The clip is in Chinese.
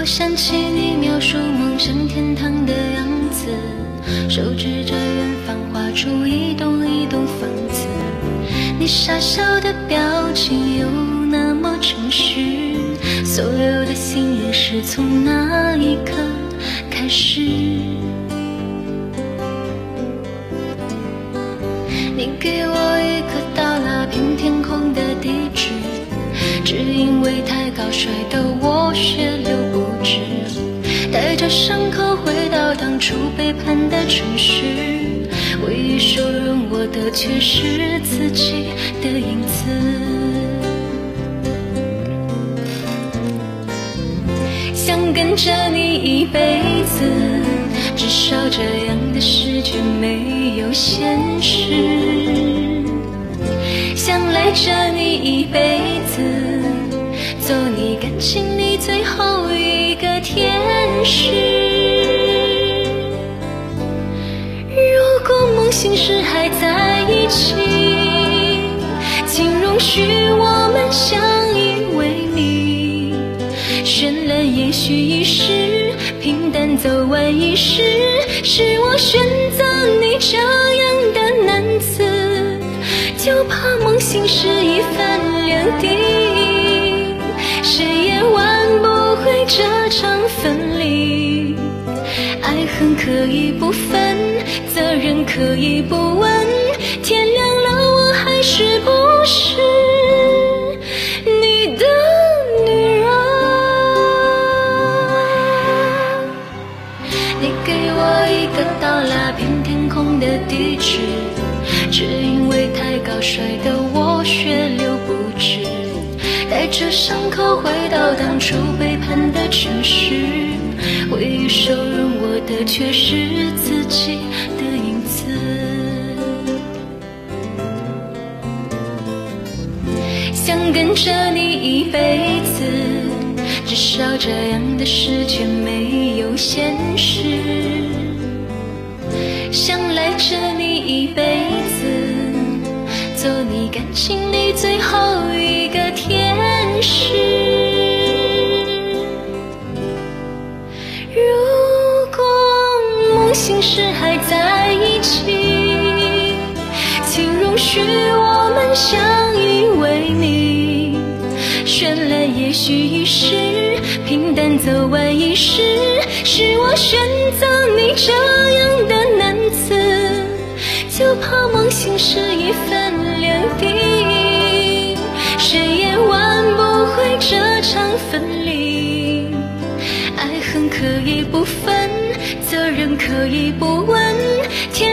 我想起你描述梦想天堂的样子，手指着远方画出一栋一栋房子。你傻笑的表情又那么诚实，所有的心愿是从那一刻开始。你给我一个到那片天空的地址，只因为太高摔得我血流，伤口回到当初背叛的城市，唯一收容我的却是自己的影子。想跟着你一辈子，至少这样的世界没有现实。想赖着你一辈子，做你感情里最后心事还在一起，请容许我们相依为命。绚烂也许一时，平淡走完一世，是我选择你这样的男子。就怕梦醒时已翻两地，可以不分，责任可以不问，天亮了我还是不是你的女人？你给我一个到那片天空的地址。只因为太高摔得我血流不止，带着伤口回到当初背叛的城市，的却是自己的影子。想跟着你一辈子，至少这样的世界没有现实。想赖着你一辈子。做你感情里最后一还在一起，请容许我们相依为命。绚烂也许一时，平淡走完一世，是我选择你不分责任可以不问天